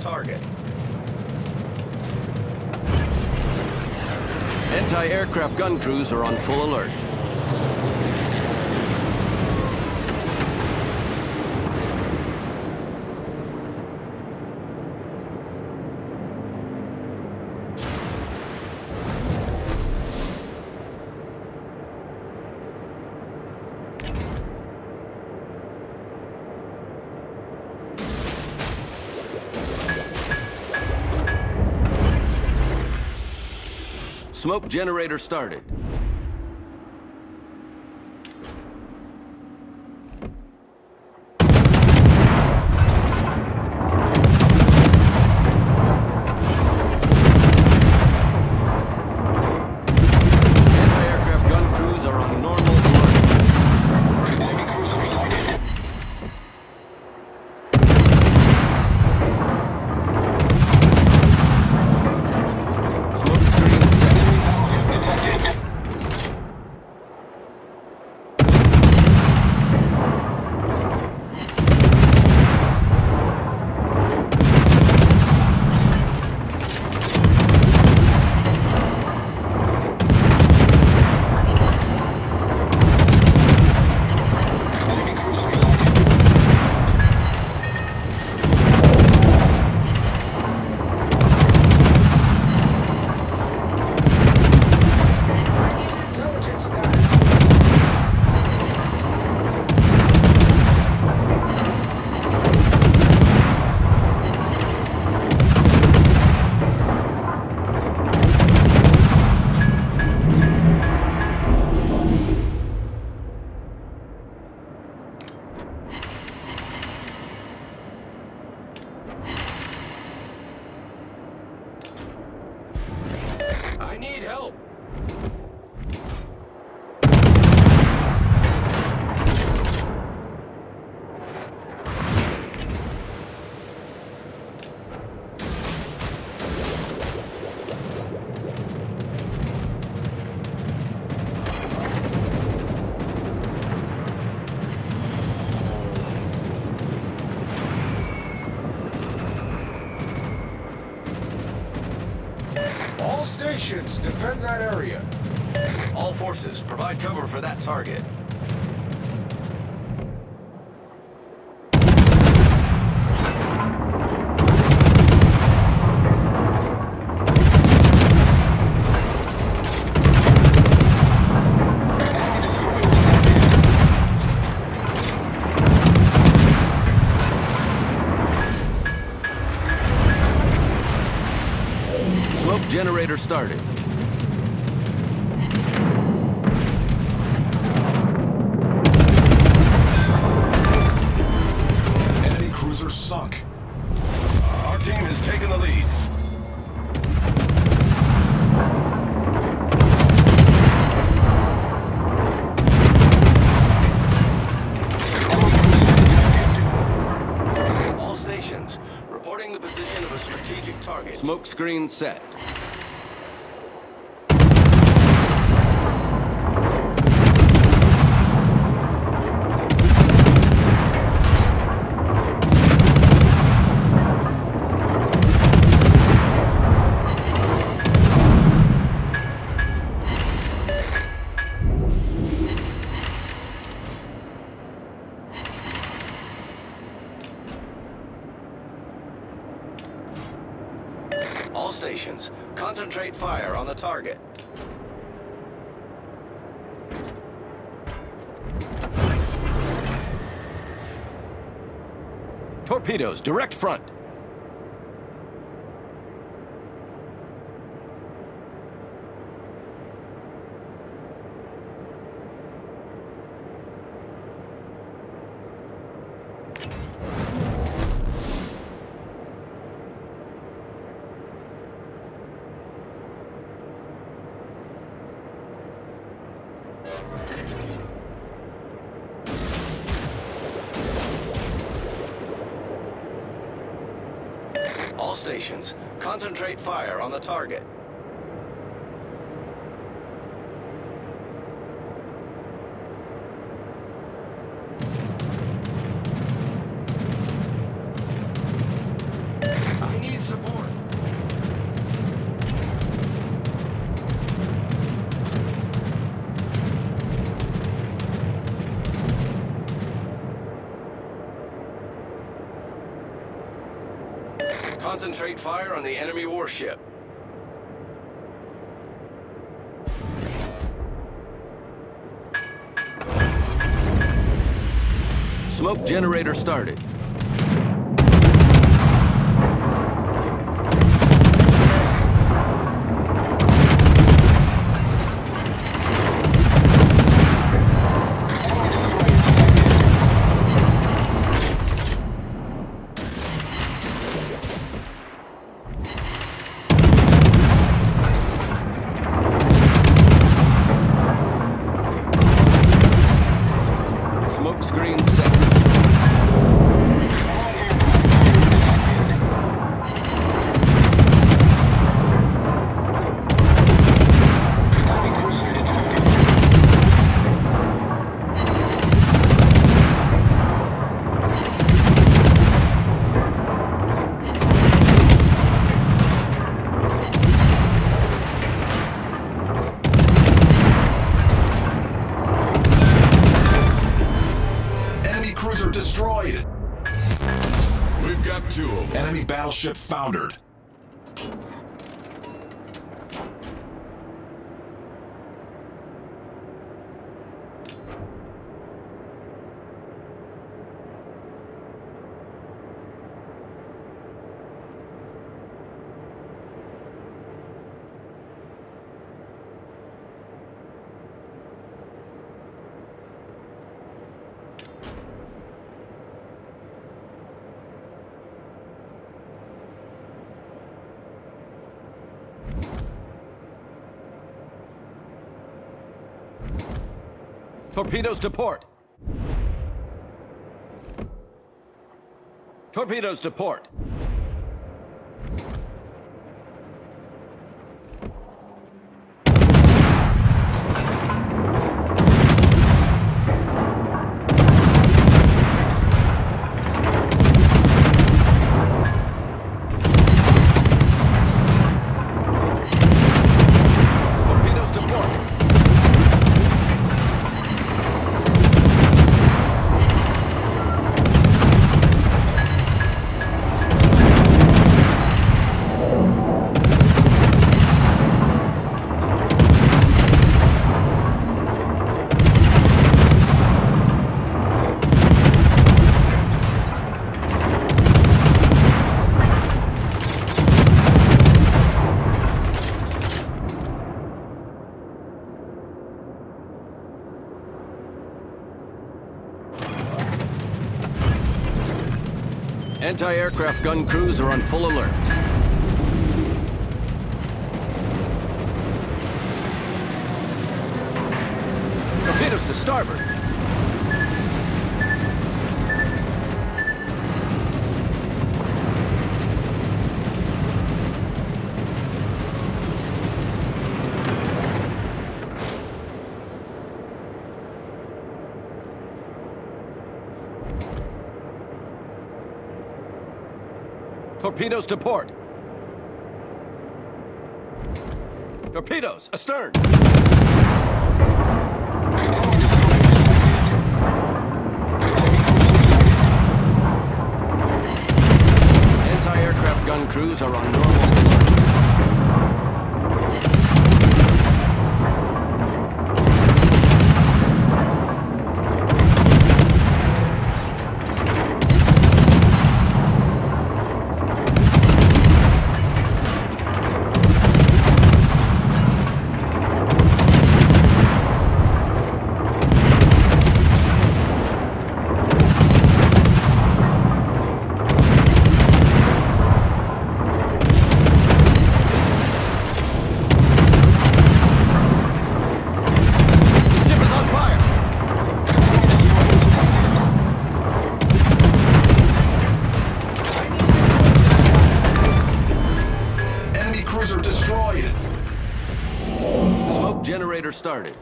target. Anti-aircraft gun crews are on full alert. Smoke generator started. Stations, defend that area. All forces, provide cover for that target. Generator started. Enemy cruisers sunk. Our team has taken the lead. Reporting the position of a strategic target. Smoke screen set. Target. Torpedoes, direct front. All stations, concentrate fire on the target. Concentrate fire on the enemy warship. Smoke generator started. We've got two of them. Enemy battleship foundered. Torpedoes to port. Torpedoes to port. Anti-aircraft gun crews are on full alert. Torpedoes to starboard. Torpedoes to port. Torpedoes astern. Anti-aircraft gun crews are on normal generator started.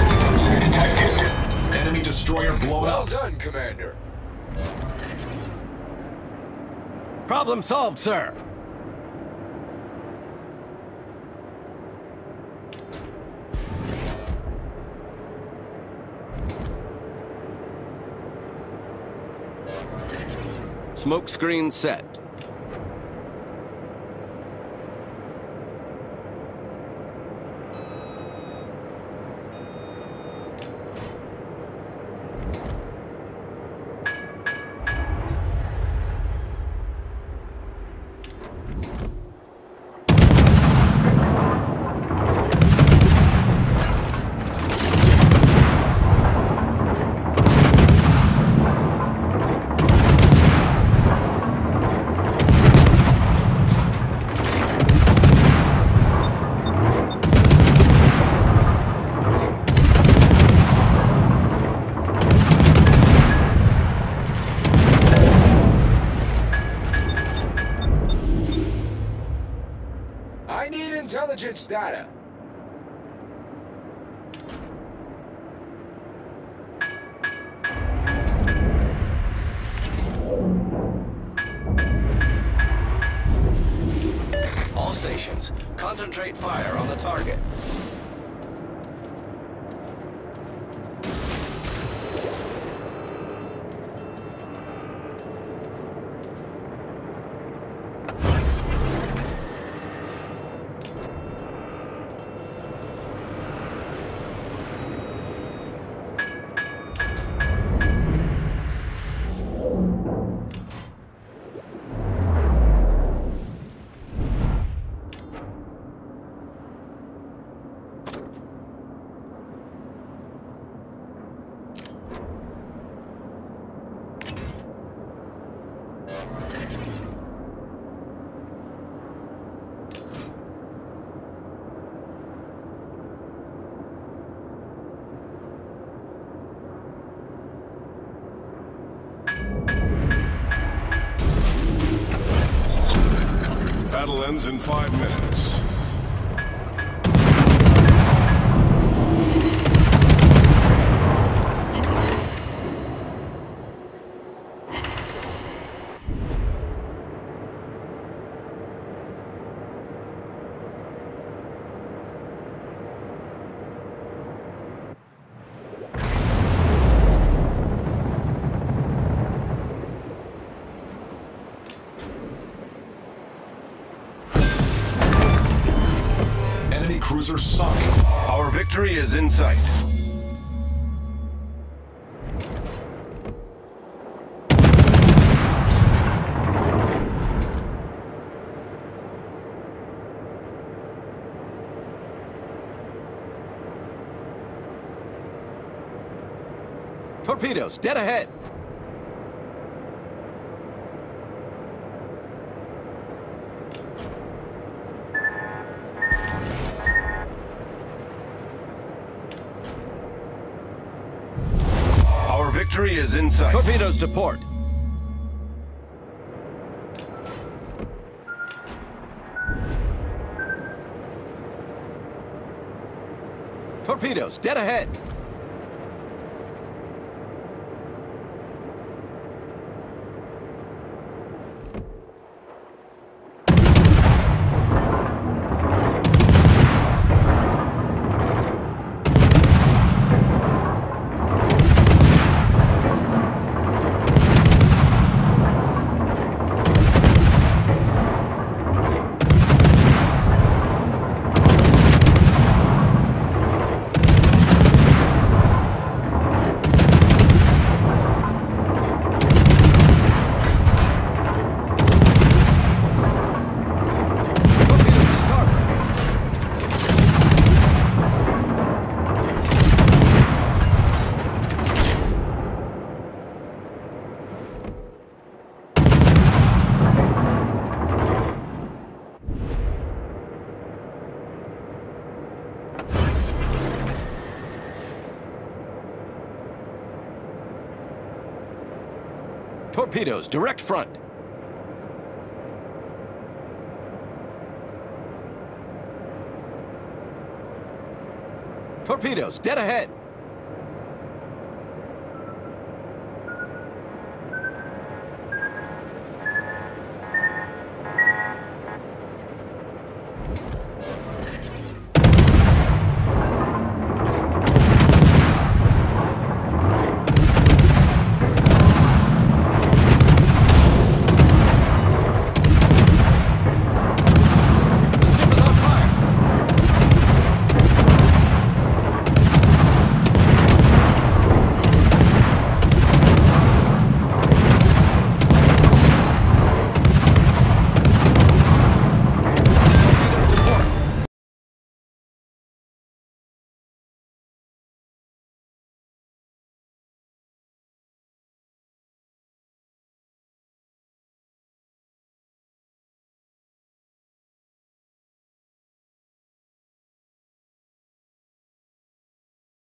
Cruiser detected. Enemy destroyer blown Well up. done, Commander. Problem solved, sir. Smoke screen set. Intelligence data. In five minutes. Cruiser sunk. Our victory is in sight. Torpedoes, dead ahead. Our victory is in sight. Torpedoes to port. Torpedoes, dead ahead. Torpedoes to starboard. Torpedoes, direct front. Torpedoes, dead ahead.